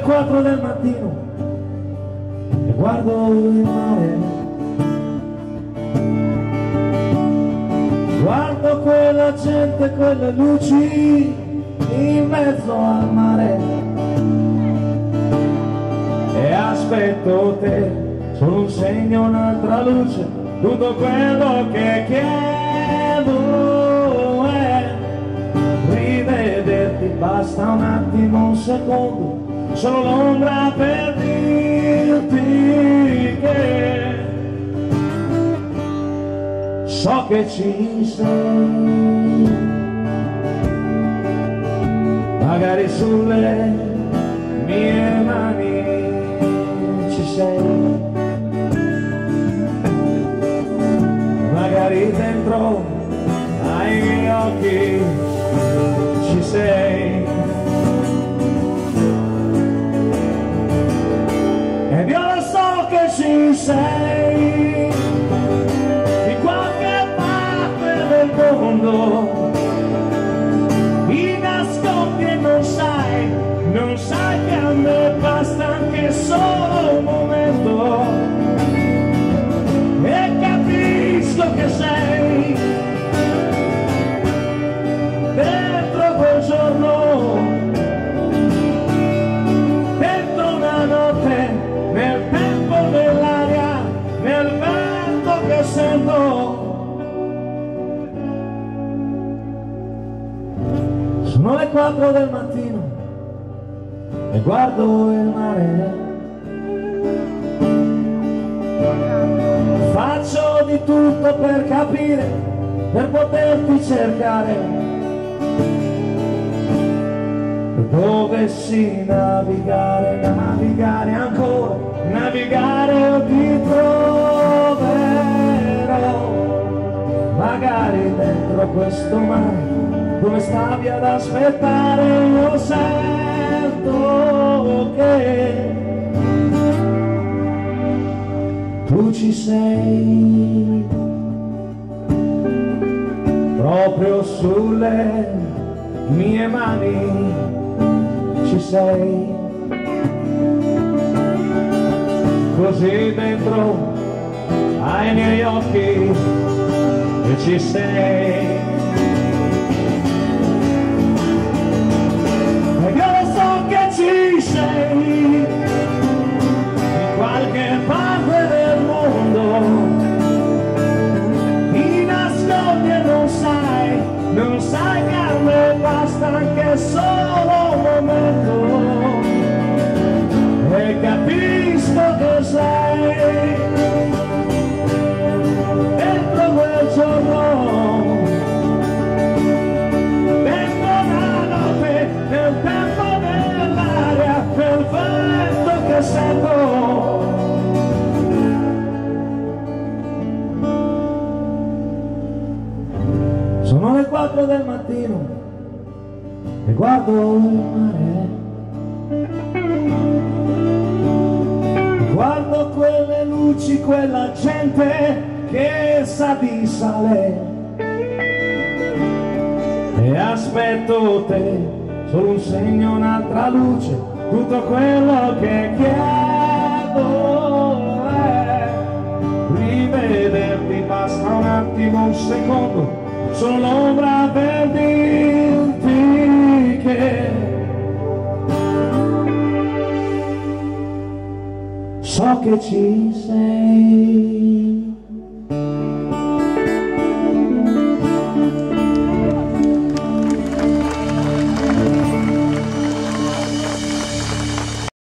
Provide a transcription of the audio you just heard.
4 del mattino e guardo il mare. Guardo quella gente, quelle luci in mezzo al mare. E aspetto te, solo un segno, un'altra luce, tutto quello che chiedo è rivederti, basta un attimo, un secondo solo l'ombra per dirti che so che ci sei. Magari sulle mie mani ci sei. Magari dentro ci sono le 4 del mattino e guardo il mare. Faccio di tutto per capire per poterti cercare. Dovessi navigare, navigare ancora, navigare io ti troverò, magari dentro questo mare dove stavi ad aspettare io sento che tu ci sei. Proprio sulle mie mani ci sei. Così dentro ai miei occhi e ci sei anche solo un momento. E capisco che sei dentro quel giorno dentro la notte nel tempo dell'aria nel vento che sento Sono le 4 del mattino e guardo il mare. Guardo quelle luci, quella gente che sa di sale. E aspetto te, solo un segno, un'altra luce, tutto quello che chiedo è rivederti, basta un attimo, un secondo, solo l'ombra per dirti so che ci sei.